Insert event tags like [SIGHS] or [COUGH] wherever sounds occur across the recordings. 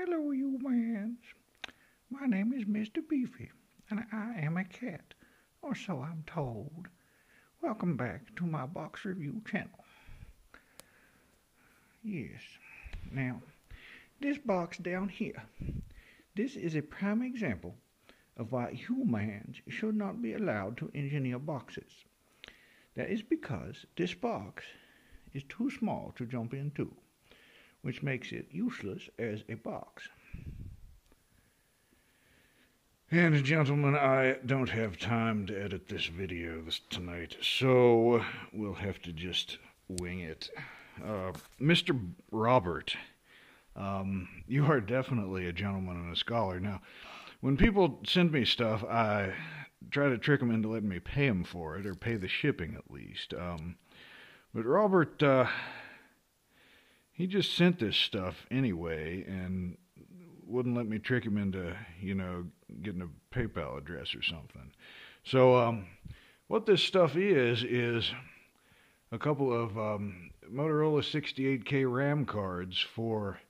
Hello, you mans. My name is Mr. Beefy, and I am a cat, or so I'm told. Welcome back to my box review channel. Yes. Now, this box down here, this is a prime example of why humans should not be allowed to engineer boxes. That is because this box is too small to jump into, which makes it useless as a box. And gentlemen, I don't have time to edit this video this tonight, so we'll have to just wing it. Uh, Mr. Robert, um, you are definitely a gentleman and a scholar. Now, when people send me stuff, I try to trick them into letting me pay them for it, or pay the shipping at least. Um, but Robert, uh, he just sent this stuff anyway, and wouldn't let me trick him into, you know, getting a PayPal address or something. So, um, what this stuff is, is a couple of um, Motorola 68K RAM cards for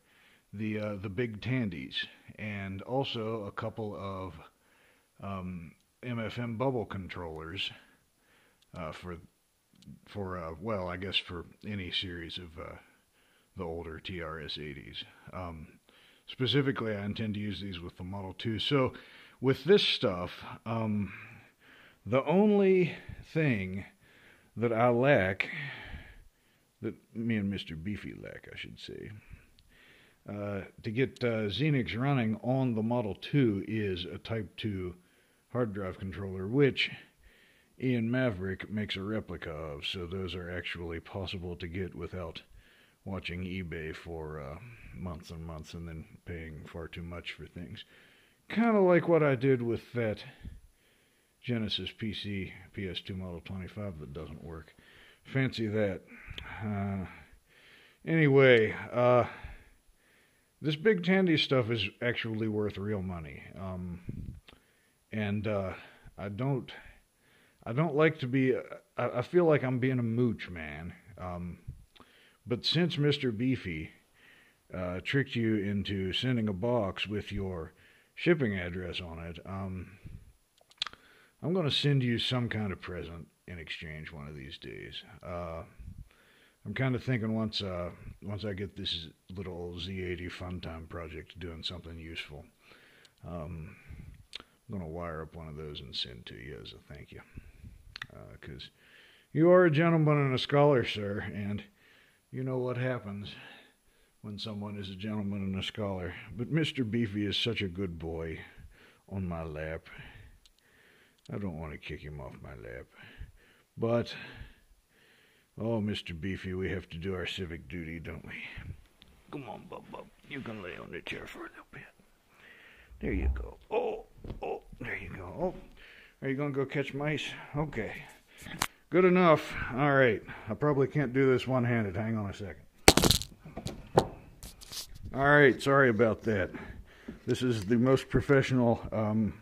the uh, the big Tandys, and also a couple of um, MFM bubble controllers uh, for for uh, well, I guess for any series of uh, the older TRS-80s. Um, specifically, I intend to use these with the Model 2. So, with this stuff, um, the only thing that I lack, that me and Mr. Beefy lack, I should say, uh, to get uh, Xenix running on the Model 2 is a Type 2 hard drive controller, which Ian Mavric makes a replica of, so those are actually possible to get without watching eBay for uh, months and months and then paying far too much for things. Kind of like what I did with that Genesis PC PS2 Model 25 that doesn't work. Fancy that. Uh, anyway, uh, this big Tandy stuff is actually worth real money. Um, and uh, I don't I don't like to be. I, I feel like I'm being a mooch, man. Um, but since Mr. Beefy uh, tricked you into sending a box with your shipping address on it, um, I'm going to send you some kind of present in exchange one of these days. Uh, I'm kind of thinking once uh, once I get this little Z80 fun time project doing something useful, um, I'm going to wire up one of those and send to you as a thank you because uh, you are a gentleman and a scholar, sir, and you know what happens when someone is a gentleman and a scholar. But Mr. Beefy is such a good boy on my lap. I don't want to kick him off my lap. But, oh, Mr. Beefy, we have to do our civic duty, don't we? Come on, Bub Bub. You can lay on the chair for a little bit. There you go. Oh, oh, there you go. Oh, are you going to go catch mice? Okay. Good enough. All right. I probably can't do this one handed. Hang on a second. All right. Sorry about that. This is the most professional, um,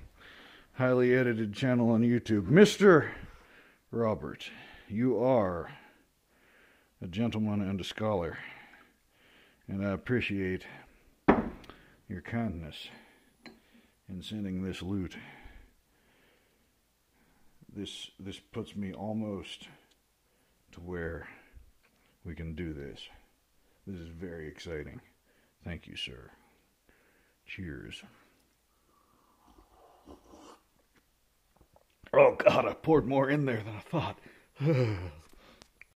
highly edited channel on YouTube. Mr. Robert, you are a gentleman and a scholar, and I appreciate your kindness in sending this loot this this puts me almost to where we can do this. This is very exciting. Thank you, sir. Cheers. Oh God, I poured more in there than I thought. [SIGHS] [SIGHS]